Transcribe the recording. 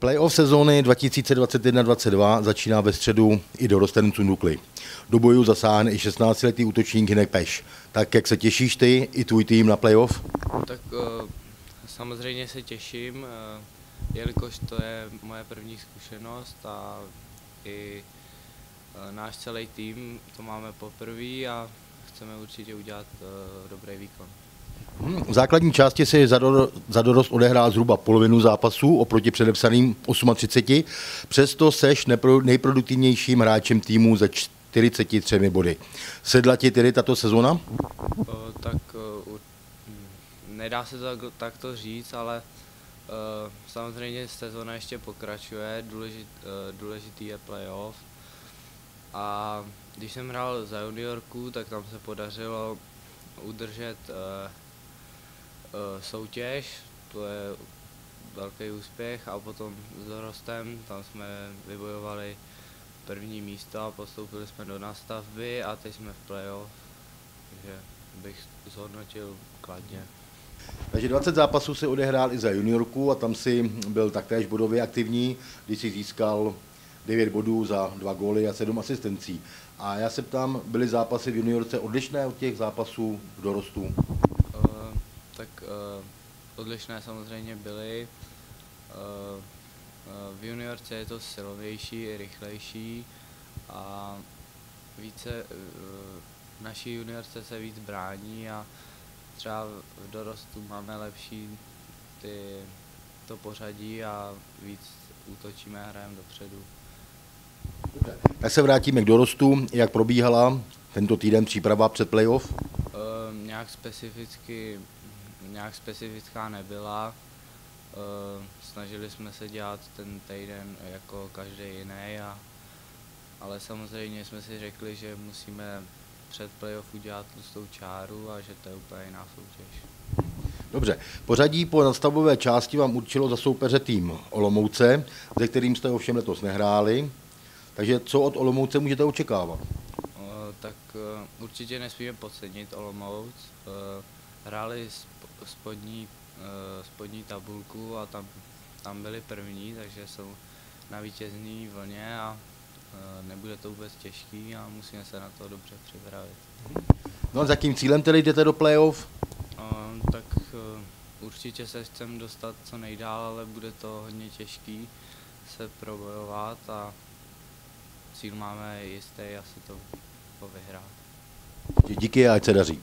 Playoff sezóny 2021-22 začíná ve středu i do rostenců Nukly. Do boju zasáhne i 16-letý útočník Hinek Peš. Tak jak se těšíš ty i tvůj tým na playoff? Tak uh, samozřejmě se těším, uh, jelikož to je moje první zkušenost a i uh, náš celý tým to máme poprvé a chceme určitě udělat dobrý výkon. V základní části si za, do, za dorost odehrál zhruba polovinu zápasů oproti předepsaným 38. Přesto seš nejproduktivnějším hráčem týmu ze 43 body. Sedla ti tedy tato sezona? Uh, tak uh, nedá se to takto říct, ale uh, samozřejmě sezona ještě pokračuje, důležit, důležitý je playoff. A když jsem hrál za juniorku, tak tam se podařilo udržet soutěž, to je velký úspěch a potom s dorostem, tam jsme vybojovali první místo a postoupili jsme do nastavby a teď jsme v playoff, takže bych zhodnotil kladně. Takže 20 zápasů si odehrál i za juniorku a tam si byl taktéž bodově aktivní, když si získal 9 bodů za 2 góly a 7 asistencí. A já se ptám, byly zápasy v juniorce odlišné od těch zápasů v dorostu? Tak uh, odlišné samozřejmě byly. Uh, v juniorce je to silovější, rychlejší a více v naší juniorce se víc brání a třeba v dorostu máme lepší ty, to pořadí a víc útočíme a hrajeme dopředu. Tak se vrátíme k dorostu. Jak probíhala tento týden příprava před playoff? Uh, nějak specificky, nějak specifická nebyla. Uh, snažili jsme se dělat ten týden jako každý jiný, a, ale samozřejmě jsme si řekli, že musíme před playoff udělat tou čáru a že to je úplně jiná soutěž. Dobře, pořadí po nastavové části vám určilo za soupeře tým Olomouce, ze kterým jste ovšem letos nehráli. Takže co od Olomouce můžete očekávat? Uh, tak uh, určitě nesmíme podcenit Olomouc. Hráli spodní, spodní tabulku a tam, tam byli první, takže jsou na vítězní vlně a nebude to vůbec těžký a musíme se na to dobře připravit. No a za jakým cílem tedy jdete do playoff? Uh, tak uh, určitě se chcem dostat co nejdál, ale bude to hodně těžký se probojovat a cíl máme jistý asi to vyhrát. Díky a ať se daří.